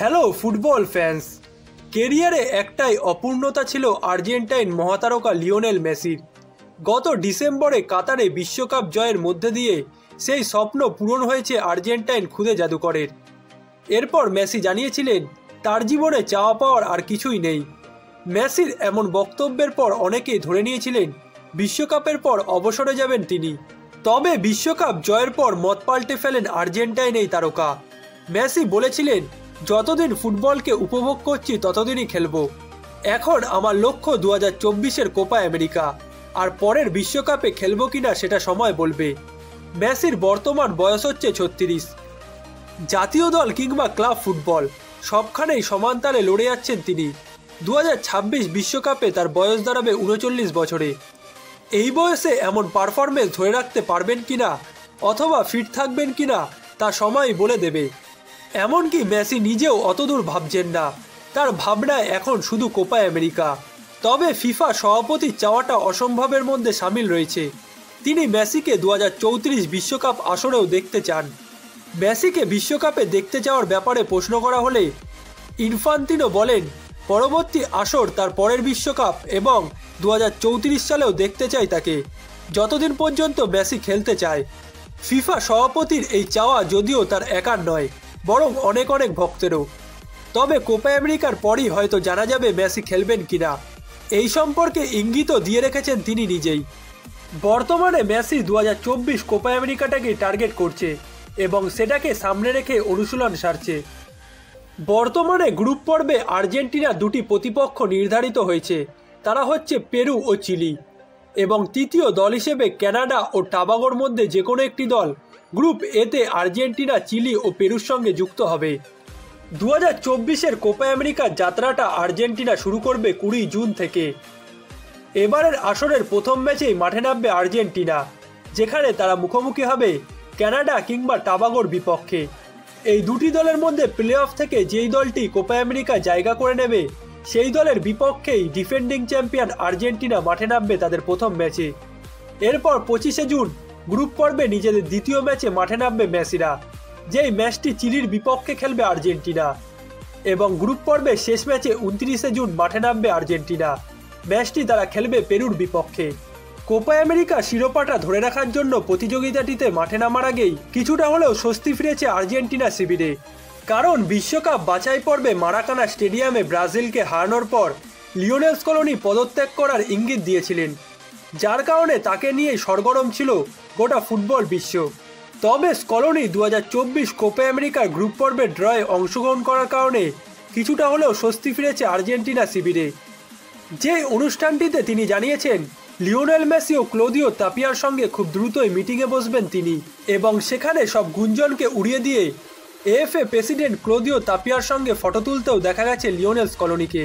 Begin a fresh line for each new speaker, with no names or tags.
Hello football fans কেরিয়ারে একটাই অপূর্ণতা ছিল আর্জেন্টাইন মহাতারকা লিওনেল মেসির গত ডিসেম্বরে কাতারে বিশ্বকাপ জয়ের মধ্যে দিয়ে সেই স্বপ্ন পূরণ হয়েছে আর্জেন্টাইন খুদে জাদুকরের। এরপর মেসি জানিয়েছিলেন, তার জীবনে চাওয়া পাওয়ার আর কিছুই নেই। মেসির এমন বক্তব্যের পর অনেকেই ধরে নিয়েছিলেন, বিশ্বকাপের পর অবসরে যাবেন তিনি। তবে বিশ্বকাপ জয়ের পর মত পাল্টে ফেলেন আর্জেন্টাইন এই তারকা। মেসি বলেছিলেন যতদিন ফুটবলকে উপভোগ করছি, ততদিনই খেলব। এখন আমার লক্ষ্য দু হাজার চব্বিশের কোপা আমেরিকা। আর পরের বিশ্বকাপে খেলব কিনা সেটা সময় বলবে। মেসির বর্তমান বয়স হচ্ছে ছত্রিশ। জাতীয় দল কিংবা ক্লাব ফুটবল, সবখানেই সমান তালে লড়ে যাচ্ছেন তিনি। দু বিশ্বকাপে তার বয়স দাঁড়াবে উনচল্লিশ বছরে। এই বয়সে এমন পারফরমেন্স ধরে রাখতে পারবেন কিনা, অথবা ফিট থাকবেন কিনা, তা সময় বলে দেবে। এমনকি মেসি নিজেও অতদূর ভাবছেন না। তার ভাবনায় এখন শুধু কোপা আমেরিকা। তবে ফিফা সভাপতির চাওয়াটা অসম্ভবের মধ্যে সামিল রয়েছে। তিনি মেসিকে দু বিশ্বকাপ আসরেও দেখতে চান। মেসিকে বিশ্বকাপে দেখতে যাওয়ার ব্যাপারে প্রশ্ন করা হলে ইনফান্তিনো বলেন, পরবর্তী আসর তার পরের বিশ্বকাপ এবং দু হাজার চৌত্রিশ সালেও দেখতে চাই তাকে। যতদিন পর্যন্ত মেসি খেলতে চায়, ফিফা সভাপতির এই চাওয়া যদিও তার একার নয়। বরং অনেক অনেক ভক্তেরও। তবে কোপা আমেরিকার পরই হয়তো জানা যাবে মেসি খেলবেন কিনা। এই সম্পর্কে ইঙ্গিতও দিয়ে রেখেছেন তিনি নিজেই। বর্তমানে মেসি দু হাজার চব্বিশ কোপা আমেরিকাটাকে টার্গেট করছে এবং সেটাকে সামনে রেখে অনুশীলন সারছে। বর্তমানে গ্রুপ পর্বে আর্জেন্টিনা দুটি প্রতিপক্ষ নির্ধারিত হয়েছে। তারা হচ্ছে পেরু ও চিলি। এবং তৃতীয় দল হিসেবে কানাডা ও টাবাগোর মধ্যে যে কোনো একটি দল গ্রুপ এতে আর্জেন্টিনা, চিলি ও পেরুর সঙ্গে যুক্ত হবে। দু হাজার চব্বিশের কোপা আমেরিকার যাত্রাটা আর্জেন্টিনা শুরু করবে কুড়ি জুন থেকে। এবারের আসরের প্রথম ম্যাচেই মাঠে নামবে আর্জেন্টিনা, যেখানে তারা মুখোমুখি হবে কানাডা কিংবা টাবাগোর বিপক্ষে। এই দুটি দলের মধ্যে প্লে অফ থেকে যেই দলটি কোপা আমেরিকা জায়গা করে নেবে সেই দলের বিপক্ষেই ডিফেন্ডিং চ্যাম্পিয়ন আর্জেন্টিনা মাঠে নামবে তাদের প্রথম ম্যাচে। এরপর পঁচিশে জুন গ্রুপ পর্বে নিজেদের দ্বিতীয় ম্যাচে মাঠে নামবে মেসিরা, যেই ম্যাচটি চিলির বিপক্ষে খেলবে আর্জেন্টিনা। এবং গ্রুপ পর্বে শেষ ম্যাচে উনত্রিশে জুন মাঠে নামবে আর্জেন্টিনা। ম্যাচটি তারা খেলবে পেরুর বিপক্ষে। কোপা আমেরিকা শিরোপাটা ধরে রাখার জন্য প্রতিযোগিতাটিতে মাঠে নামার আগেই কিছুটা হলেও স্বস্তি ফিরেছে আর্জেন্টিনা শিবিরে। কারণ বিশ্বকাপ বাছাই পর্বে মারাকানা স্টেডিয়ামে ব্রাজিলকে হারানোর পর লিওনেল স্কলোনি পদত্যাগ করার ইঙ্গিত দিয়েছিলেন, যার কারণে তাকে নিয়ে সরগরম ছিল গোটা ফুটবল বিশ্ব। তবে স্কলোনি দু কোপা আমেরিকার গ্রুপ পর্বের ড্রয়ে অংশগ্রহণ করার কারণে কিছুটা হলেও স্বস্তি ফিরেছে আর্জেন্টিনা শিবিরে। যে অনুষ্ঠানটিতে তিনি জানিয়েছেন, লিওনেল মেসি ও ক্লোদিও তাপিয়ার সঙ্গে খুব দ্রুতই মিটিংয়ে বসবেন তিনি এবং সেখানে সব গুঞ্জনকে উড়িয়ে দিয়ে এএফএ প্রেসিডেন্ট ক্লোদিও তাপিয়ার সঙ্গে ফটো তুলতেও দেখা গেছে লিওনেল স্কলোনিকে